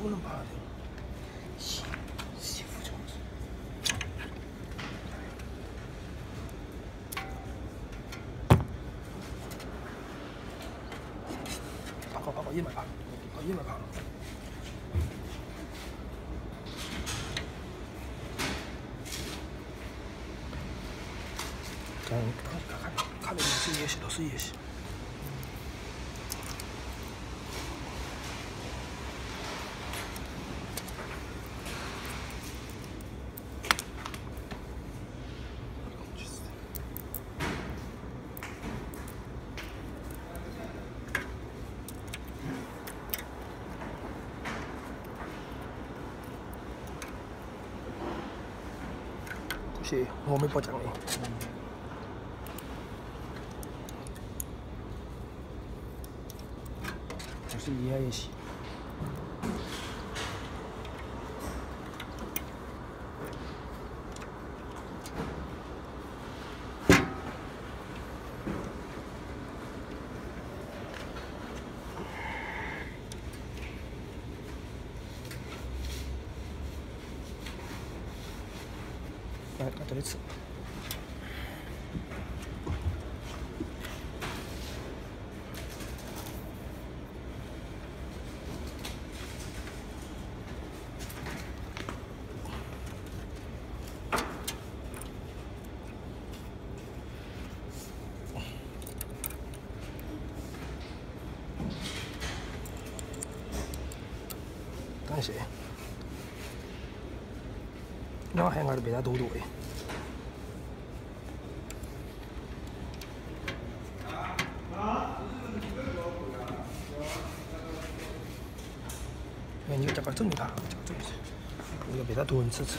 不能拔了媳妇把页面拔了把页面吧了。看看看看里面是都是也行是，我没包奖励。这是厉害也 行。来，到这里吃。 感谢。那还俺被他堵堵的。哎，你这个正的他，这个正的，我要被他堵，吃吃。